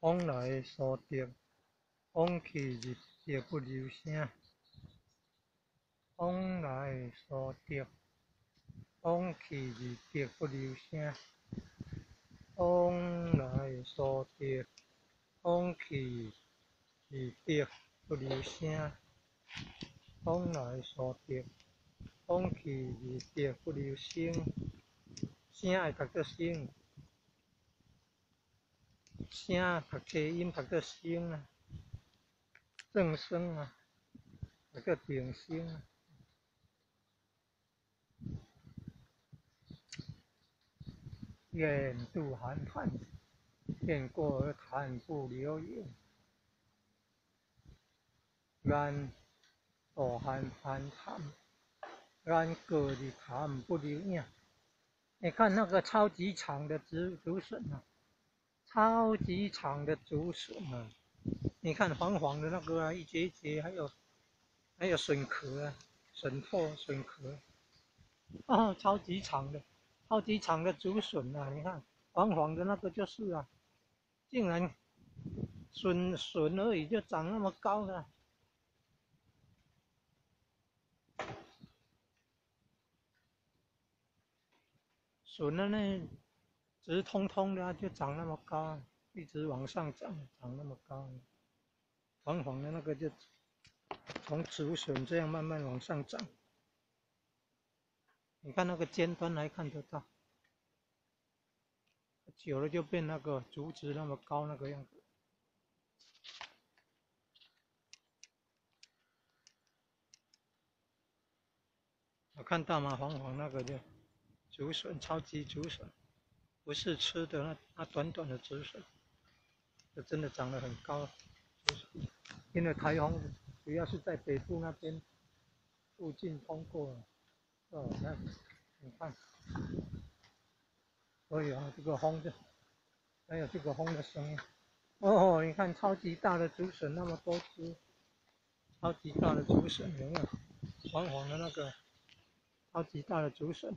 往来疏直，往去日直不留声。往来疏直，往去日直不留声。往来疏直，往去日直不留声。往来疏直，往去日直不留声。声爱读作声，声读气音读作声啊，正声啊，读作定声啊。远渡寒潭，雁过而潭不留影。雁渡寒寒潭，雁过的潭不留影。你看那个超级长的竹竹笋啊，超级长的竹笋啊！你看黄黄的那个啊，一节一节，还有还有笋壳啊，笋破笋壳，啊，超级长的，超级长的竹笋啊！你看黄黄的那个就是啊，竟然笋笋而已就长那么高了。笋的直通通的啊就长那么高，一直往上长，长那么高。黄黄的那个就从竹笋这样慢慢往上长。你看那个尖端还看得到，久了就变那个竹子那么高那个样子。有看到吗？黄黄那个就。竹笋，超级竹笋，不是吃的那那短短的竹笋，这真的长得很高。因为台风主要是在北部那边附近通过，哦，那你看，所以啊，这个风的，还有这个风的声音，哦，你看超级大的竹笋那么多只，超级大的竹笋有没有？黄黄的那个超级大的竹笋。